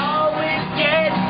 Always get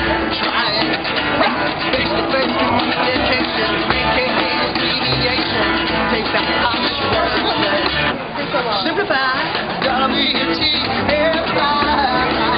Gotta be a T.F.I.